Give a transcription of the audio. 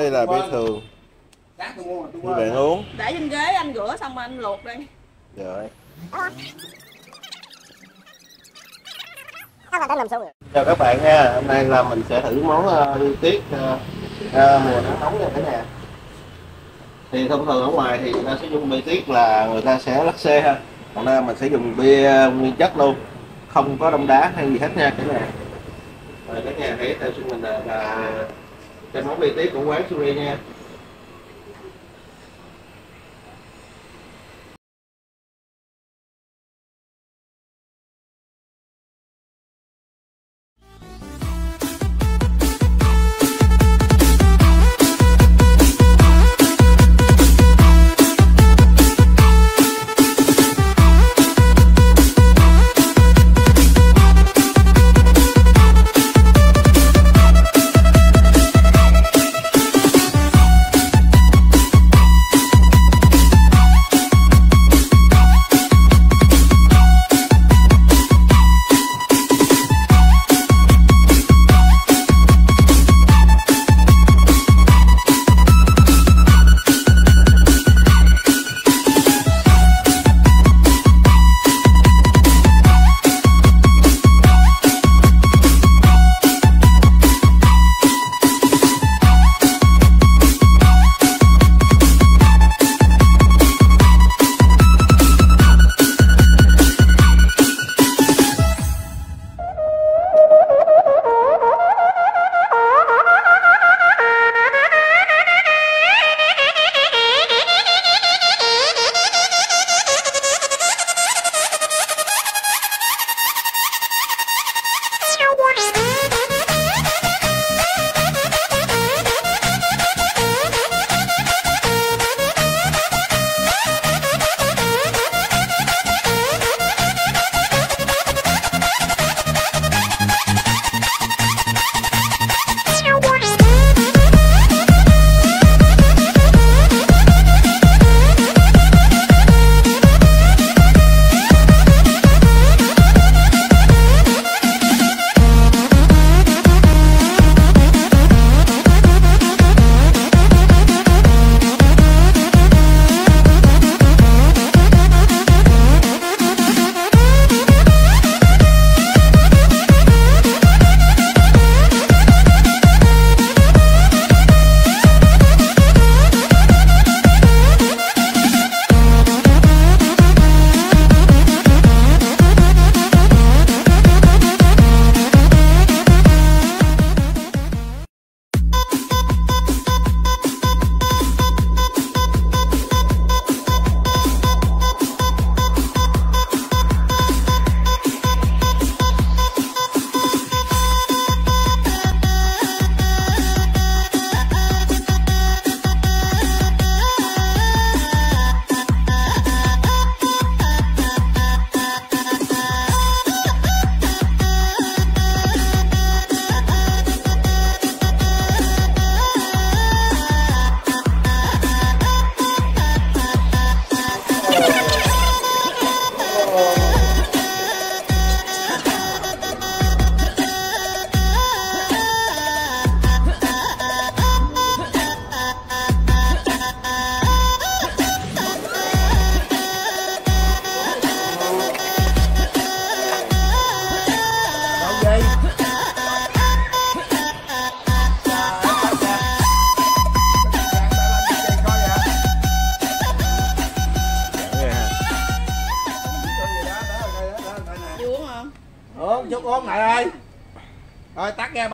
đây là bia thường. Như bạn uống. Để trên ghế anh rửa xong anh luộc đi. Rồi. Chào các bạn nha. Hôm nay là mình sẽ thử món uh, tiết ờ, mùa nắng nóng nha cả nhà thì thông thường ở ngoài thì người ta sẽ dùng bia tiết là người ta sẽ lắc xê ha. Còn đây mình sẽ dùng bia nguyên chất luôn. Không có đông đá hay gì hết nha cả nhà rồi cả nhà hãy theo xin mình là, là cái món bia tiếp của quán Suri nha. Chút uống lại ơi. Rồi tắt ra